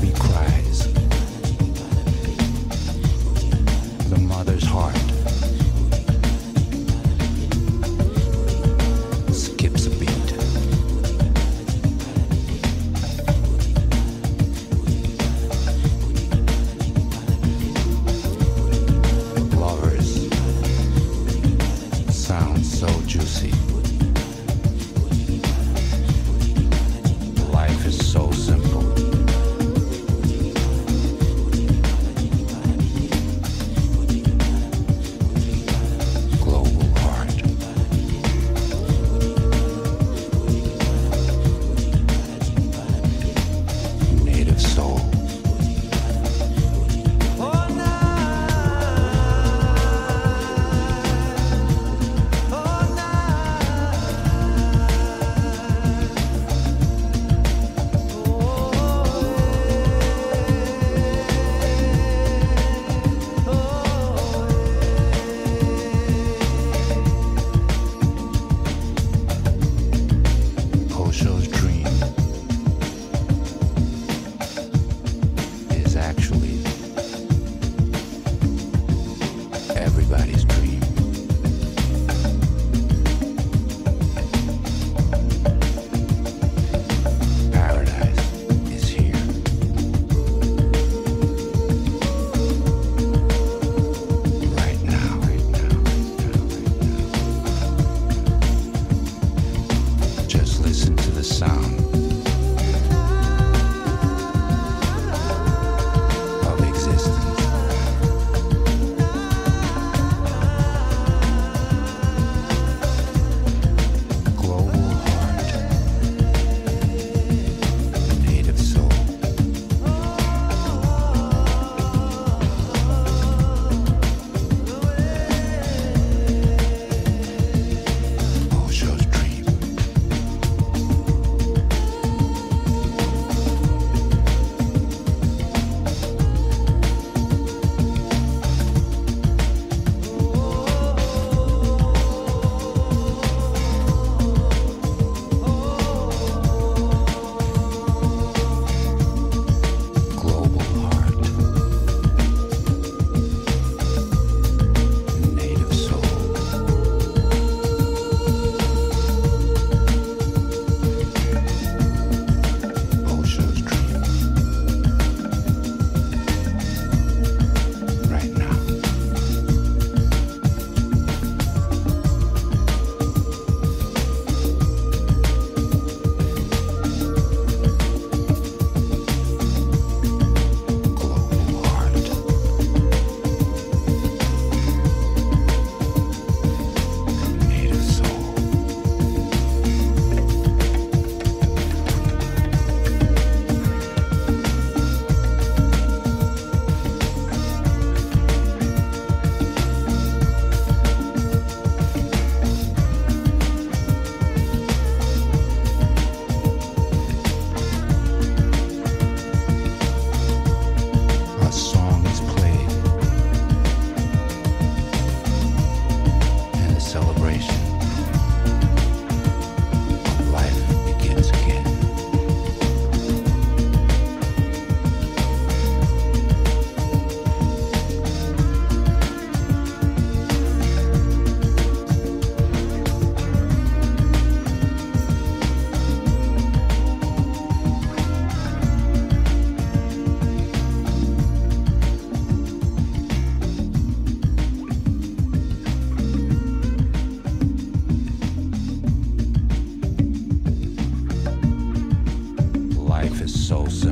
baby cries. Life is so.